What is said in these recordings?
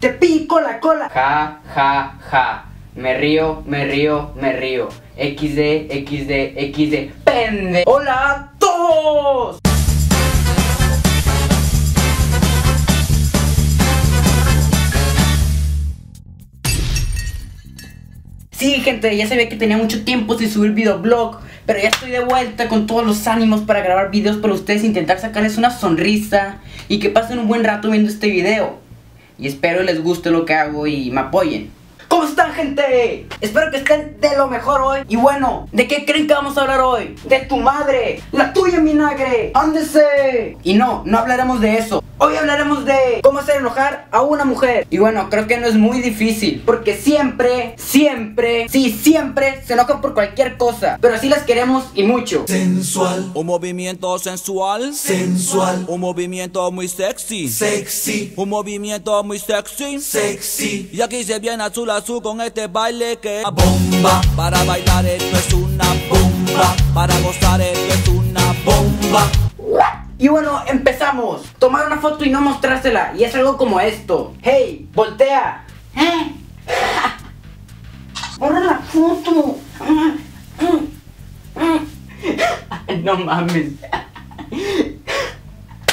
te pico la cola. Ja, ja, ja. Me río, me río, me río. XD, XD, XD. Pende. Hola a todos. Sí, gente, ya sabía que tenía mucho tiempo sin subir videoblog, pero ya estoy de vuelta con todos los ánimos para grabar videos para ustedes, intentar sacarles una sonrisa y que pasen un buen rato viendo este video. Y espero les guste lo que hago y me apoyen. ¿Cómo están, gente? Espero que estén de lo mejor hoy. Y bueno, ¿de qué creen que vamos a hablar hoy? De tu madre, la tuya, vinagre. Ándese. Y no, no hablaremos de eso. Hoy hablaremos de cómo hacer enojar a una mujer. Y bueno, creo que no es muy difícil. Porque siempre, siempre, sí, siempre se enojan por cualquier cosa. Pero así las queremos y mucho. Sensual, Un movimiento sensual, sensual, un movimiento muy sexy, sexy, un movimiento muy sexy. sexy. Y aquí se viene azul azul con este baile que es Bomba, para bailar esto es una bomba, para gozar esto es una bomba. Y bueno, empezamos. Tomar una foto y no mostrársela. Y es algo como esto. Hey, voltea. ¿Eh? Borra la foto. Ay, no mames.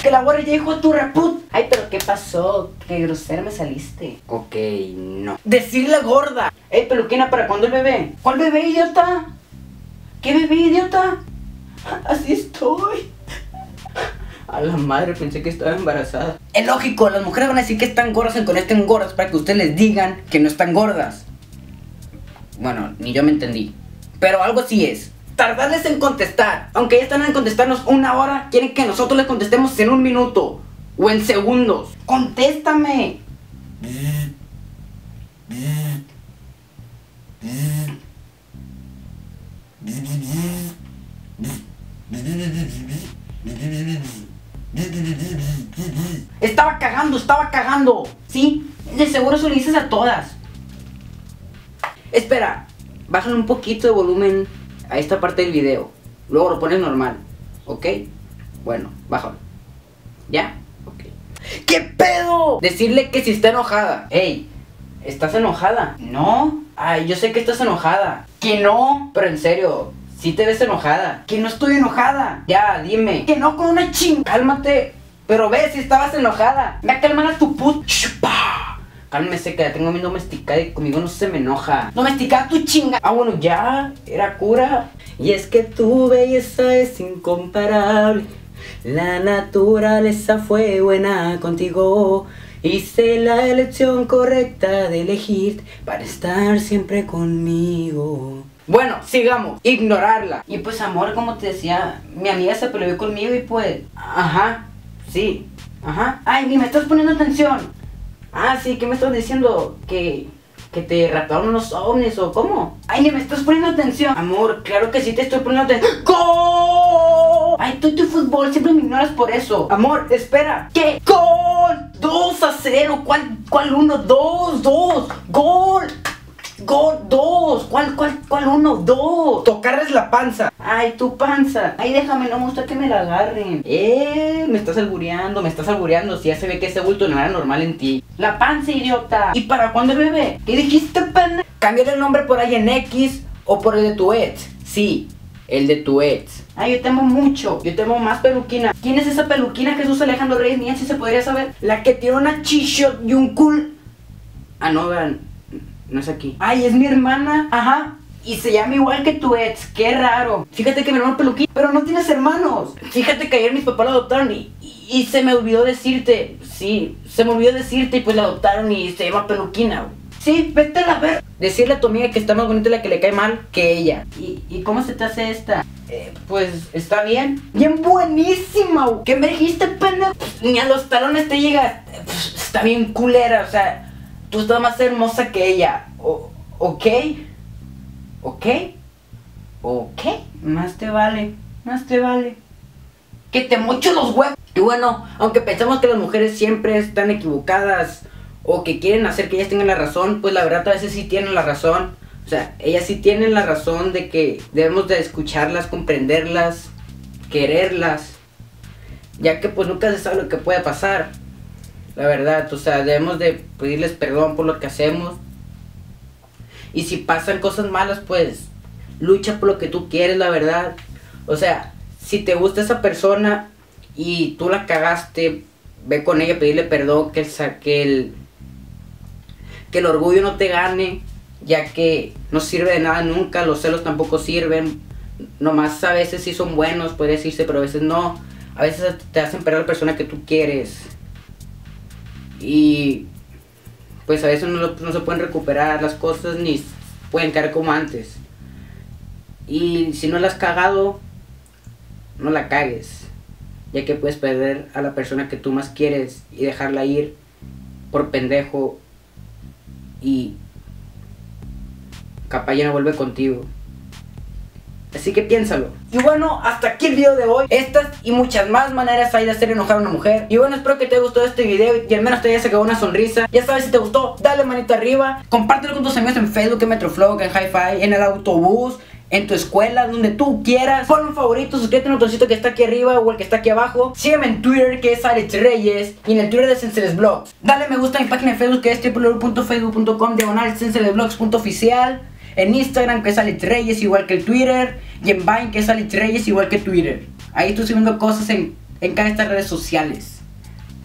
Que la borre ya hijo de tu reput. Ay, pero ¿qué pasó? Qué grosera me saliste. Ok, no. Decirle gorda. Ey, peluquina, ¿para cuándo el bebé? ¿Cuál bebé, idiota? ¿Qué bebé, idiota? Así estoy. A la madre, pensé que estaba embarazada. Es lógico, las mujeres van a decir que están gordas en con estén gordas para que ustedes les digan que no están gordas. Bueno, ni yo me entendí. Pero algo sí es. Tardarles en contestar. Aunque ya están en contestarnos una hora, quieren que nosotros les contestemos en un minuto. O en segundos. ¡Contéstame! Estaba cagando, estaba cagando. ¿Sí? De seguro eso le dices a todas. Espera, bájale un poquito de volumen a esta parte del video. Luego lo pones normal. ¿Ok? Bueno, bájalo. ¿Ya? Ok. ¿Qué pedo? Decirle que si está enojada. Ey, ¿estás enojada? No. Ay, yo sé que estás enojada. Que no. Pero en serio, si te ves enojada. Que no estoy enojada. Ya, dime. Que no con una ching. Cálmate. Pero ve si estabas enojada. Me calman a tu put. Cálmese que la tengo bien domesticada y conmigo no se me enoja. Domesticada tu chinga. Ah, bueno, ya. Era cura. Y es que tu belleza es incomparable. La naturaleza fue buena contigo. Hice la elección correcta de elegir para estar siempre conmigo. Bueno, sigamos. Ignorarla. Y pues, amor, como te decía, mi amiga se peleó conmigo y pues. Ajá. Sí. Ajá. Ay, ni me estás poniendo atención. Ah, sí, ¿qué me estás diciendo? Que. Que te raptaron unos ovnis o cómo? Ay, ni me estás poniendo atención. Amor, claro que sí te estoy poniendo atención. ¡Gol! Ay, tú y tu fútbol siempre me ignoras por eso. Amor, espera. ¿Qué? ¡Gol! 2 a 0. ¿Cuál? ¿Cuál uno? ¡Dos! ¡Dos! ¡Gol! Gol, dos. ¿Cuál, cuál, cuál uno? Dos. Tocarles la panza. Ay, tu panza. Ay, déjame, no me gusta que me la agarren. Eh, me estás albureando, me estás albureando. Si ya se ve que ese bulto no era normal en ti. La panza, idiota. ¿Y para cuándo el bebé? ¿Qué dijiste, pene? Cambiar el nombre por ahí en X o por el de tu ex. Sí, el de tu ex. Ay, yo te amo mucho. Yo te amo más, peluquina. ¿Quién es esa peluquina Jesús Alejandro Reyes Niña, si se podría saber? La que tiene una chicho y un cool. Ah, no, vean. No es aquí. Ay, es mi hermana. Ajá. Y se llama igual que tu ex. Qué raro. Fíjate que mi hermano peluquín. Pero no tienes hermanos. Fíjate que ayer mis papás lo adoptaron y, y, y se me olvidó decirte. Sí, se me olvidó decirte y pues la adoptaron y se llama peluquina. Sí, vete a la ver. Decirle a tu amiga que está más bonita la que le cae mal que ella. ¿Y, y cómo se te hace esta? Eh, pues está bien. Bien buenísima. ¿Qué me dijiste, pendejo? Ni a los talones te llega. Pues, está bien culera, o sea. Tú estás más hermosa que ella. O, ¿Ok? ¿Ok? ¿Ok? Más te vale. Más te vale. Que te mocho los huevos. Y bueno, aunque pensamos que las mujeres siempre están equivocadas o que quieren hacer que ellas tengan la razón, pues la verdad a veces sí tienen la razón. O sea, ellas sí tienen la razón de que debemos de escucharlas, comprenderlas, quererlas. Ya que pues nunca se sabe lo que puede pasar. La verdad, o sea, debemos de pedirles perdón por lo que hacemos. Y si pasan cosas malas, pues lucha por lo que tú quieres, la verdad. O sea, si te gusta esa persona y tú la cagaste, ve con ella, pedirle perdón, que el, que el, que el orgullo no te gane, ya que no sirve de nada nunca, los celos tampoco sirven. Nomás a veces sí son buenos, puede decirse, pero a veces no. A veces te hacen perder a la persona que tú quieres. Y pues a veces no, se pueden recuperar las cosas ni pueden caer como antes. Y si no la has cagado, no la cagues. Ya que puedes perder a la persona que tú más quieres y dejarla ir por pendejo y capaz ya no vuelve contigo. Así que piénsalo. Y bueno, hasta aquí el video de hoy. Estas y muchas más maneras hay de hacer enojar a una mujer. Y bueno, espero que te haya gustado este video y al menos te haya sacado una sonrisa. Ya sabes, si te gustó, dale manito arriba. Compártelo con tus amigos en Facebook, en Metroflog, en Hi-Fi, en el autobús, en tu escuela, donde tú quieras. Ponle un favorito, suscríbete al botoncito que está aquí arriba o el que está aquí abajo. Sígueme en Twitter, que es Alex Reyes, y en el Twitter de Senseles Vlogs. Dale me gusta a mi página de Facebook, que es www.facebook.com, diagonal senselesvlogs.oficial. En Instagram, que es Alex Reyes, igual que el Twitter. Y en Vine, que es Alex Reyes, igual que Twitter. Ahí estoy subiendo cosas en, en cada de estas redes sociales.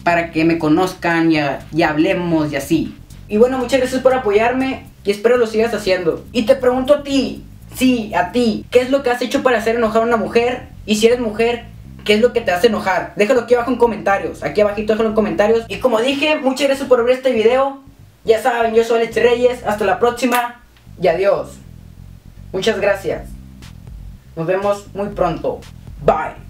Para que me conozcan y, hablemos y así. Y bueno, muchas gracias por apoyarme y espero lo sigas haciendo. Y te pregunto a ti, sí, a ti, ¿qué es lo que has hecho para hacer enojar a una mujer? Y si eres mujer, ¿qué es lo que te hace enojar? Déjalo aquí abajo en comentarios. Aquí abajito déjalo en comentarios. Y como dije, muchas gracias por ver este video. Ya saben, yo soy Alex Reyes. Hasta la próxima y adiós. Muchas gracias. Nos vemos muy pronto. Bye.